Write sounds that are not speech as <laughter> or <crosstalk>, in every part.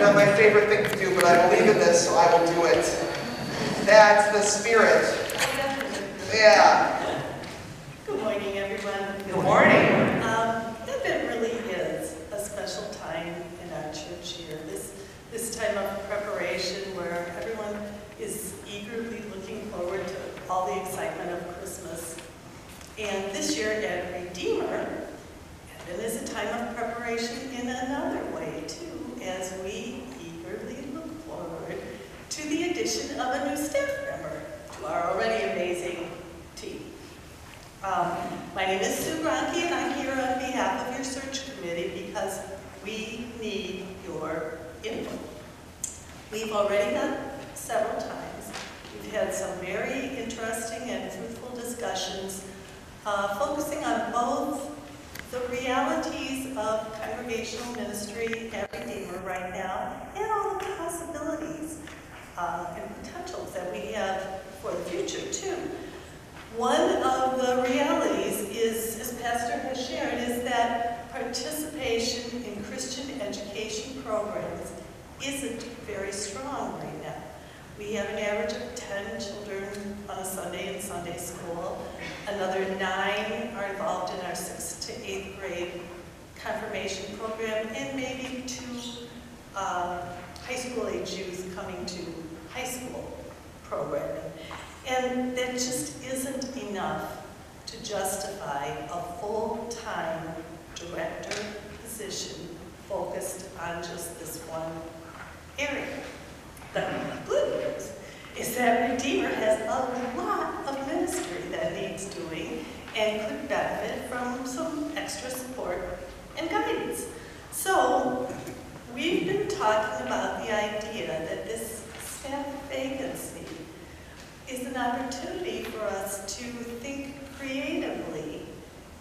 not my favorite thing to do, but I believe in this, so I will do it. That's the spirit. Yeah. Good morning, everyone. Good morning. Um, Advent really is a special time in our church here. This, this time of preparation where everyone is eagerly looking forward to all the excitement of Christmas. And this year at Redeemer, Advent is a time of preparation in another way too, as we eagerly look forward to the addition of a new staff member to our already amazing team. Um, My name is Sue Graunke, and I'm here on behalf of your search committee because we need your input. We've already met several times. We've had some very interesting and fruitful discussions uh, focusing on both the realities of congregational ministry at Redeemer right now and all the possibilities uh, and potentials that we have for the future too. One of the realities is, as Pastor has shared, is that participation in Christian education programs isn't very strong right now. We have an average of 10 children on a Sunday in Sunday school. Another nine are involved in our sixth to eighth grade confirmation program, and maybe two um, high school age youth coming to high school programming. And that just isn't enough to justify a full-time director position focused on just this one area. The good news is that Redeemer has a lot ministry that needs doing and could benefit from some extra support and guidance. So, we've been talking about the idea that this staff vacancy is an opportunity for us to think creatively,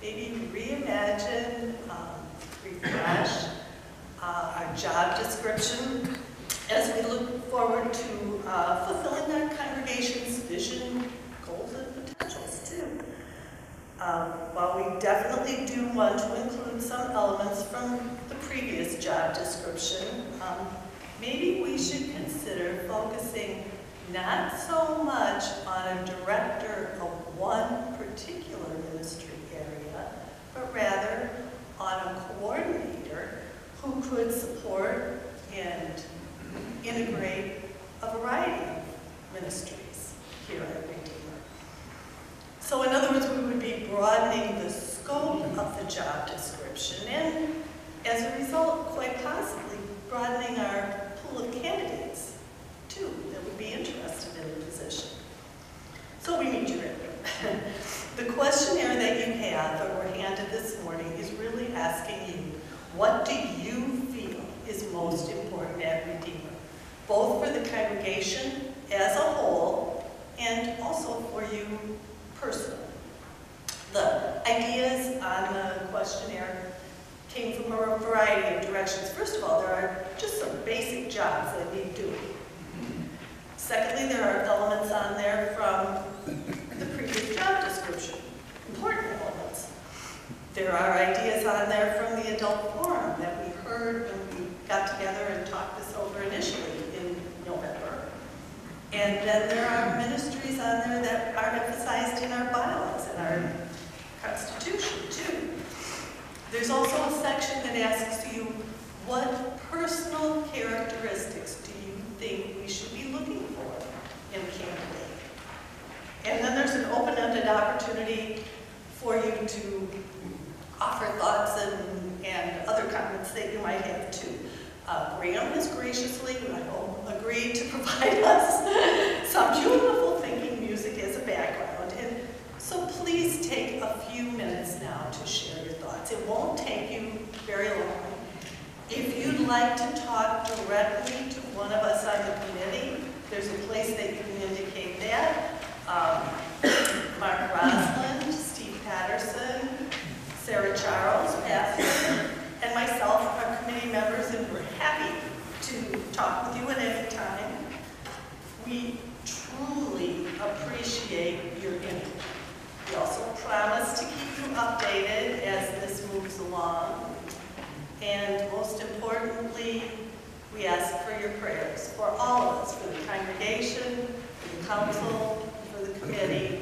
maybe reimagine, um, refresh uh, our job description as we look forward to uh, fulfilling our congregation's vision, goals, and potentials too. Um, While we definitely do want to include some elements from the previous job description, um, maybe we should consider focusing not so much on a director of one particular ministry area, but rather on a coordinator who could support and integrate a variety of ministries here at Redeemer. So in other words, we would be broadening the scope of the job description and as a result, quite possibly broadening our pool of candidates too that would be interested in the position. So we need your input. <laughs> The questionnaire that you have that were handed this morning is really asking you, what do you feel is most important at Redeemer? Both for the congregation as a whole and also for you personally. The ideas on the questionnaire came from a variety of directions. First of all, there are just some basic jobs that need doing. Secondly, there are elements on there from the previous job description, important elements. There are ideas on there from the adult forum that we heard when we got together and talked this over initially in November. And then there are ministries on there that are emphasized in our and our constitution too. There's also a section that asks you, what personal characteristics do you think we should be looking for in a candidate? And then there's an open-ended opportunity for you to offer thoughts and, and other comments that you might have too. Uh, Graham has graciously, I hope, agreed to provide us some beautiful thinking music as a background. And so please take a few minutes now to share your thoughts. It won't take you very long. If like to talk directly to one of us on the committee, there's a place that you can indicate that. Um, Mark Rosland, Steve Patterson, Sarah Charles, Pastor, and myself are committee members, and we're happy to talk with you at any time. We truly appreciate your input. We also promise to keep you updated as this moves along. And most importantly, We ask for your prayers for all of us, for the congregation, for the council, for the committee,